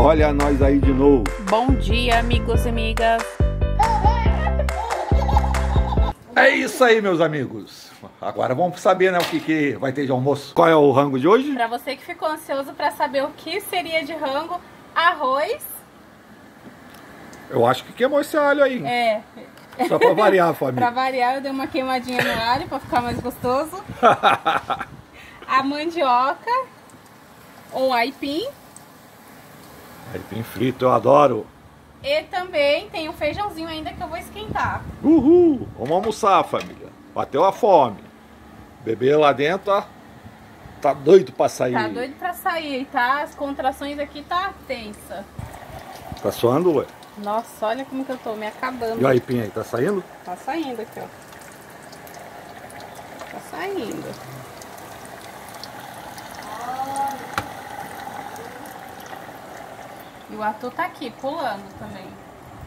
Olha nós aí de novo. Bom dia, amigos e amigas. É isso aí, meus amigos. Agora vamos saber, né, o que, que vai ter de almoço. Qual é o rango de hoje? Para você que ficou ansioso para saber o que seria de rango, arroz. Eu acho que queimou esse alho aí. É. Só para variar, família. para variar, eu dei uma queimadinha no alho para ficar mais gostoso. A mandioca ou aipim. Aipim frito, eu adoro. E também tem o feijãozinho ainda que eu vou esquentar. Uhul! Vamos almoçar, família. Bateu a fome. Bebê lá dentro, ó, tá doido pra sair. Tá doido pra sair, tá? As contrações aqui tá tensa. Tá suando, ué? Nossa, olha como que eu tô me acabando. E o aipim aí, tá saindo? Tá saindo aqui, ó. Tá saindo. E o Arthur tá aqui, pulando também.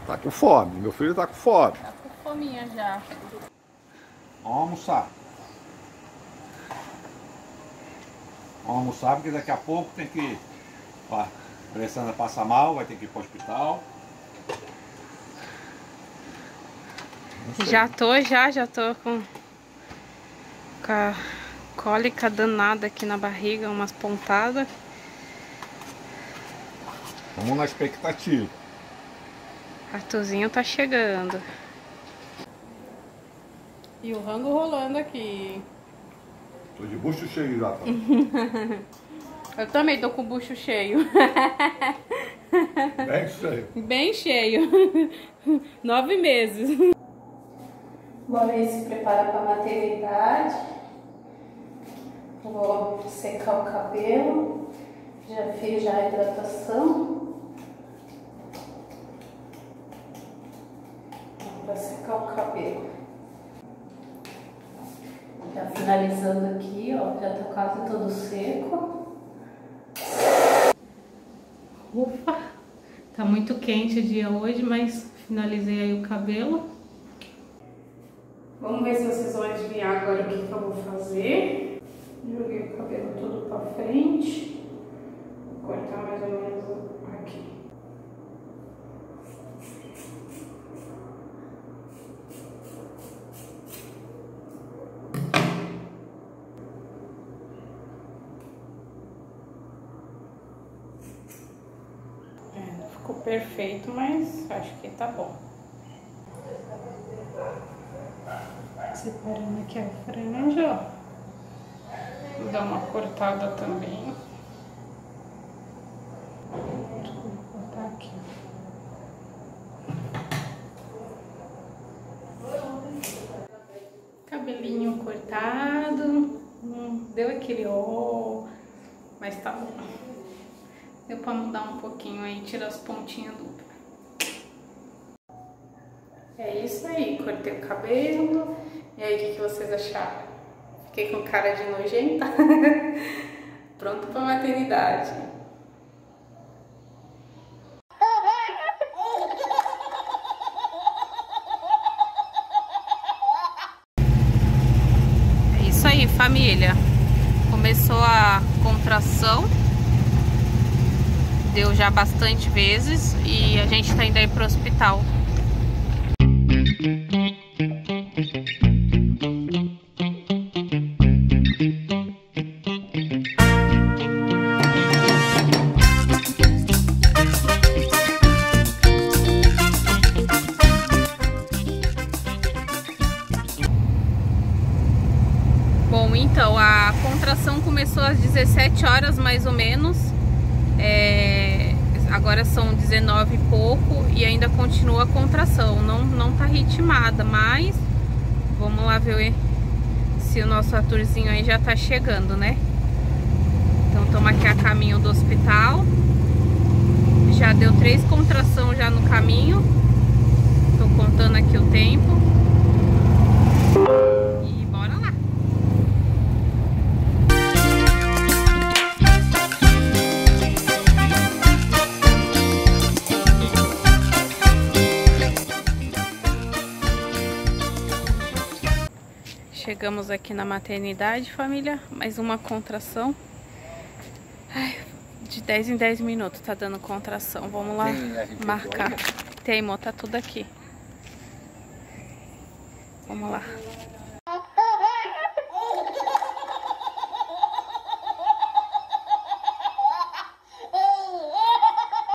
Tá com fome, meu filho tá com fome. Tá com fominha já. Vamos almoçar. Vamos almoçar porque daqui a pouco tem que. Ó, a Alessandra passa mal, vai ter que ir pro hospital. Já tô, já, já tô com, com a cólica danada aqui na barriga, umas pontadas. Vamos na expectativa. Arthurzinho tá chegando. E o rango rolando aqui. Tô de bucho cheio já, tá? Eu também tô com o bucho cheio. Bem cheio. Bem cheio. Nove meses. Agora ele se prepara para a maternidade. Vou secar o cabelo. Já fiz já a hidratação. Para secar o cabelo. Já finalizando aqui, ó. Já tá quase todo seco. Ufa! Tá muito quente o dia hoje, mas finalizei aí o cabelo. Vamos ver se vocês vão adivinhar agora o que, que eu vou fazer. Joguei o cabelo todo pra frente. Vou cortar mais ou menos aqui. É, não ficou perfeito, mas acho que tá bom. Separando aqui a franja, ó. Vou dar uma cortada também. Vou cortar aqui. Cabelinho cortado. Não deu aquele ó, mas tá bom. Deu pra mudar um pouquinho aí, tirar as pontinhas do pé. É isso aí, cortei o cabelo. E aí, o que, que vocês acharam? Fiquei com cara de nojenta? Pronto pra maternidade. É isso aí, família. Começou a contração. Deu já bastante vezes e a gente tá indo aí pro hospital. Bom, então a contração começou às 17 horas mais ou menos. É, agora são 19 e pouco e ainda continua a contração. Não, não tá ritmada, mas vamos lá ver se o nosso Arthurzinho aí já tá chegando, né? Então estamos aqui a caminho do hospital. Já deu três contrações já no caminho. Tô contando aqui o tempo. Chegamos aqui na maternidade, família. Mais uma contração. Ai, De 10 em 10 minutos tá dando contração. Vamos lá Tem marcar. Tem, tá tudo aqui. Vamos lá.